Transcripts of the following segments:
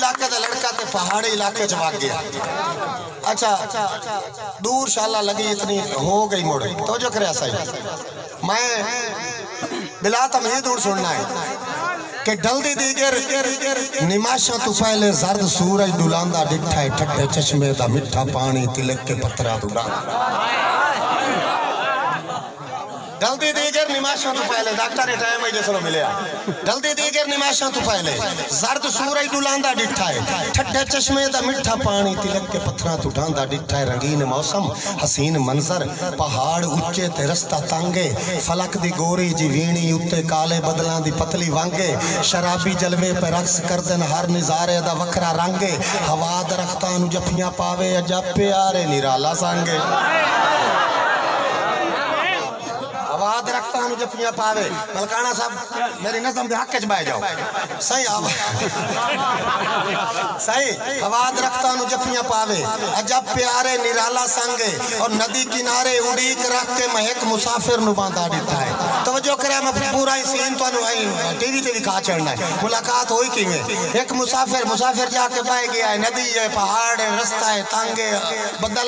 इलाके का लड़का ते पहाड़ी इलाके च भाग गया। अच्छा दूर शाला लगी इतनी, हो गई मुड़। तो जो करे मैं बिला तमहीद हूँ सुनना है कि डलदी दीगर निमाशा तो पहले जर्द सूरज डुलांदा डिठा है ठंडे चश्मे दा मिठा पानी, तिलक के पत्थरा डुला जल्दी दीगर निमाशा तो पहले। डॉक्टर टाइम है जिसनो मिले। जल्दी दीगर निमाशा तो पहले। जर्द सूरज डुलांदा डिठा है। ठंडे चश्मे दा मिठा पानी तिलक के पत्थरा तो ढांदा डिठा है। रंगीन मौसम, हसीन मंजर, पहाड़ उच्चे ते रस्ता तांगे। फलक दी गोरी जी वीणी उत्ते काले बदलां दी पतली वांगे। शराबी जलवे पे रक्स करदन हर नजारे दा वखरा रंगे। हवा दरख्तां नु जफियाँ पावे अजा प्यारे निराला सांगे। जफियाँ पावे, मलकाना साहब, मेरी नजम दे हक बैठ जाओ। सही आवाज़। सही, आवाज़ रखता हूँ जफियाँ पावे। अजब प्यारे निराला संगे और नदी किनारे उड़ीक रख के मैं एक मुसाफिर नु बांधा दिता है। तवज्जो करे, मैं पूरा ही सीन तो आई टीवी ते भी खा चढ़ना है। मुलाकात हुई किवें? एक मुसाफिर मुसाफिर जाके बह गया है। नदी है, पहाड़ है, रास्ता है, तांगे बदल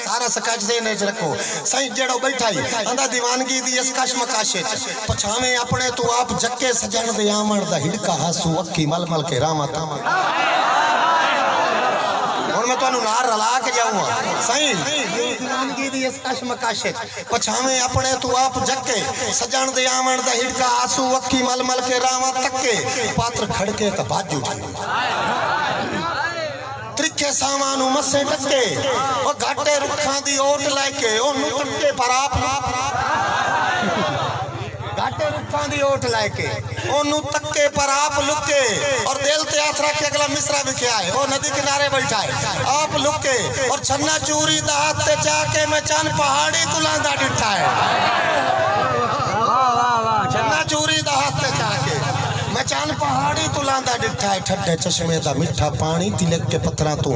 सारा सकच दे ने रखो। सही जेड़ो बैठा ही अंदा दीवानगी दी इस कश मकाशे च पछावे अपने तू आप जक्के सजण दे आमण दा हिड़का हासू अखी मल मल के रामा तामा ਹੁਣ ਮੈਂ ਤੁਹਾਨੂੰ ਨਾਲ ਰਲਾ ਕੇ ਜਾਊਂਗਾ ਸਹੀ ਦੀਵਾਨਗੀ ਦੀ ਇਸ ਕਸ਼ ਮਕਾਸ਼ੇ ਚ ਪਛਾਵੇਂ ਆਪਣੇ ਤੂੰ ਆਪ ਜੱਕੇ ਸਜਣ ਦੇ ਆਵਣ ਦਾ ਹਿੜਕਾ ਆਸੂ ਅੱਖੀ ਮਲ ਮਲ ਕੇ ਰਾਵਾਂ ਤੱਕੇ ਪਾਤਰ ਖੜਕੇ ਤਾਂ ਬਾਜੂ ਤ੍ਰਿਖੇ ਸਾਵਾਂ ਨੂੰ ਮੱਸੇ ਟੱਕੇ ਉਹ ਘਾਟੇ ਰੁੱਖਾਂ ਦੀ ਓਟ ਲੈ ਕੇ ਉਹਨੂੰ ਤੱਕੇ ਪਰ ओट लैके ओनू तक्के पर आप लुके और दिल ते हाथ रख के अगला मिश्रा भी क्या है वो नदी किनारे बैठा है आप के और छन्ना चूरी दा हाथ ते जाके मैं चाँद पहाड़ी तुला दा डिठा है छन्ना चूरी दा हाथ ते जाके मैं चन तुलांदा डिठा है ठड्डे चश्मे दा मिठा पानी तिलक के पत्थरा तू।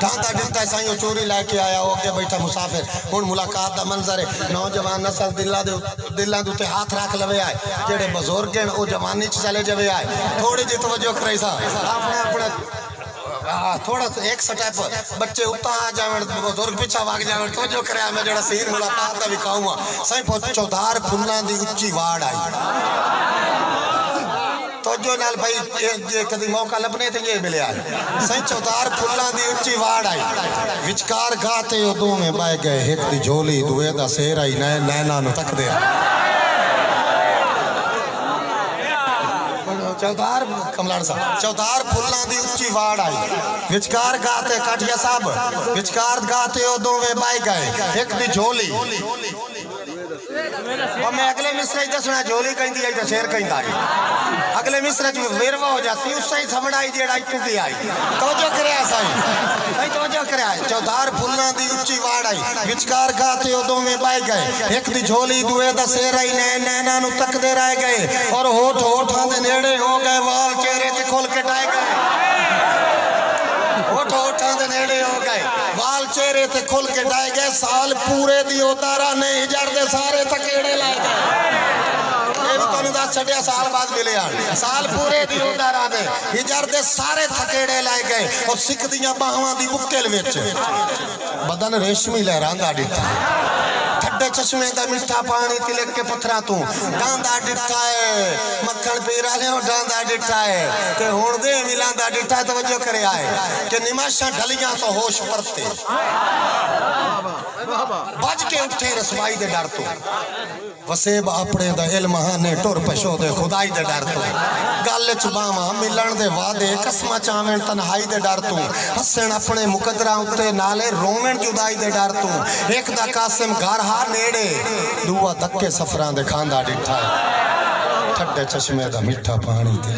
ढांदा डिठा है साईं चोरी लेके आया हो के बैठा मुसाफिर। हुन मुलाकात दा मंजर है। नौजवान नस्ल दिला दे दिलां दे हाथ रख लवे आए। जेड़े बुज़ुर्ग हैं ओ जवानी च चले जावे आए। थोड़ी जी तवज्जो करे सा। हाँ, थोड़ा सा एक स्टेप बच्चे उत्ता आ बुज़ुर्ग पीछा भाग जावन तो जो करे मैं जड़ा सीन मुलाकात दा भी कहूँगा सही चौधार फुल्लां दी उच्ची वाड़ आई। तोजो नाल भाई, ये जे कदी मौका लबने ते ये मिले आए। सही चौधार फुल्लां दी उच्ची वाड़ आई। विचकार गाते ओ दोवें बाय गए। एक दी झोली, दुए दा सेर आई, नए नैना नु तकदे चौधार कमलान साहब चौधार फुल्लां दी उच्ची वाड़ आई। विचकार गाते काठिया साहब, विचकार गाते ओ दोवें बाय गए। एक दी झोली। और अगले मिसरे दसना झोली कहती आई तो शेर कहता अगले मिसरे वेरवा हो जाती उस सही समझ इतू आई। तवज्जो करे चौधार फुल्लां दी उच्ची वाड़ आई। विचकार गाते ओ दोवें बाय गए। एक दी झोली, दुए दा सेर आई। नैन नैना नु तकदे रह गए। और होठ होठां दे नेड़े हो गए। वाल चेहरे ते खोल के टाए गए होठ होठां दे नेड़े हो गए ਚਿਹਰੇ ਤੇ ਖੁੱਲ ਕੇ ਡਾਏ ਗਏ ਸਾਲ ਪੂਰੇ ਦੀ ਉਤਾਰਾ ਨੇ ਹਿਜਰ ਦੇ ਸਾਰੇ ਤਕੇੜੇ ਲਾਏ ਗਏ ਇਹ ਵੀ ਤੁਹਾਨੂੰ ਦੱਸ ਛੱਡਿਆ ਸਾਲ ਬਾਅਦ ਮਿਲਿਆ ਸਾਲ ਪੂਰੇ ਦੀ ਉਤਾਰਾ ਨੇ ਹਿਜਰ ਦੇ ਸਾਰੇ ਤਕੇੜੇ ਲਾਏ ਗਏ ਉਹ ਸਿੱਖ ਦੀਆਂ ਬਾਹਾਂ ਦੀ ਮੁੱਕਲ ਵਿੱਚ ਬਦਨ ਰੇਸ਼ਮੀ ਲਹਿਰਾਂਦਾ ਦਿੱਤਾ ठंडे चश्मे का मीठा पानी तिलक के पत्थरा तू। डांदा डिठा है मक्खन पीरा ले डांदा डिठा है ते हुन दे मिलांदा डिठा तवज्जो करे आए, कि निमाशा ढलियाँ तो होश परते। बज के उठे रसवाई दे डर तो। वसेब अपने दा इल्म हाने टुर पशो दे खुदाई दे डर तो। गल च बावा, मिलन दे वादे, कसमा चावें, तन्हाई दे डर तू। हसन अपने मुकदरा उत्ते, नाले रोवें जुदाई दे डर तू। एक दा कासिम घर हा नेड़े, दूआ धक्के सफरां दे डिठा ठंडे चश्मे दा मिठा पानी ते